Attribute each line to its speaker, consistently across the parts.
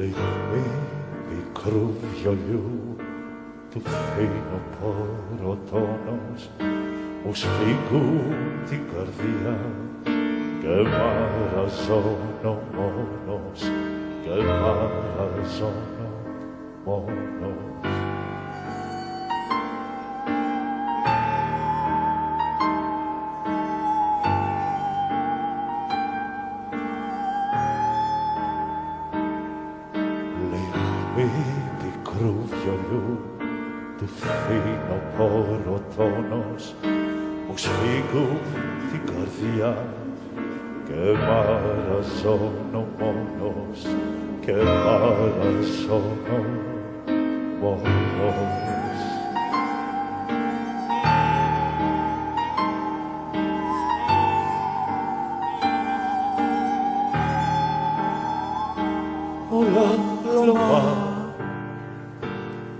Speaker 1: Λιγμή μικρού βιολιού του φθινοπόρου τόνος μου σφίγγουν την καρδιά και μαραζώνω μόνος και μαραζώνω μόνος Λιγμή πικρού βιολιού του φθινοπόρου τόνος μου σφίγγουν την καρδιά και μαραζώνω μόνος και μαραζώνω μόνος. Όλα λωμά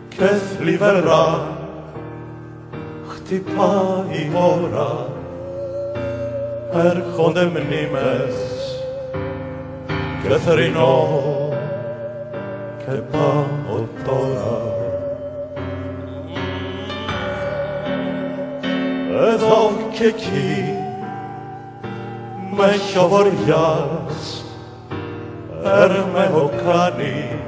Speaker 1: και θλιβερά χτυπάει η ώρα. Έρχονται μνήμες και θρηνώ και πάω τώρα. Εδώ και εκεί με χιοβοριάς έρμεο κάνει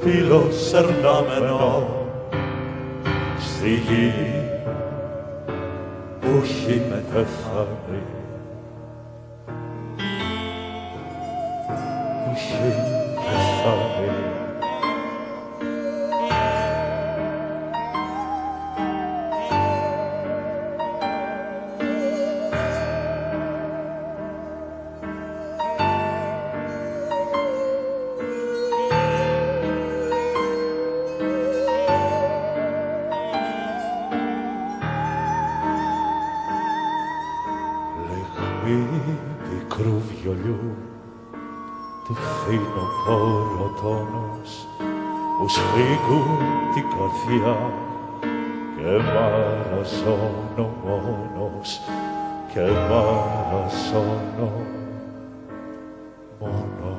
Speaker 1: φίλος ερνάμενο. Στη γη που έχει μετεφάνει που έχει Λιγμή πικρού βιολιού του φθινοπόρου τόνος που σφίγγουν την καρδιά και μαραζώνω μόνος και μαραζώνω μόνος